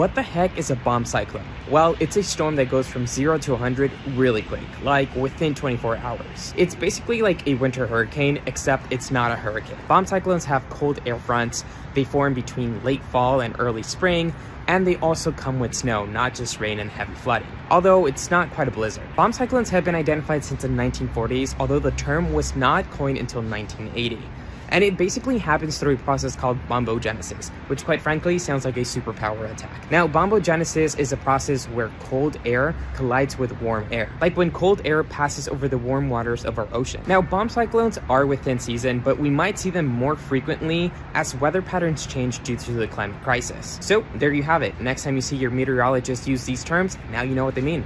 What the heck is a bomb cyclone? Well, it's a storm that goes from 0 to 100 really quick, like within 24 hours. It's basically like a winter hurricane, except it's not a hurricane. Bomb cyclones have cold air fronts, they form between late fall and early spring, and they also come with snow, not just rain and heavy flooding. Although it's not quite a blizzard. Bomb cyclones have been identified since the 1940s, although the term was not coined until 1980 and it basically happens through a process called bombogenesis, which quite frankly sounds like a superpower attack. Now, bombogenesis is a process where cold air collides with warm air, like when cold air passes over the warm waters of our ocean. Now, bomb cyclones are within season, but we might see them more frequently as weather patterns change due to the climate crisis. So, there you have it. Next time you see your meteorologist use these terms, now you know what they mean.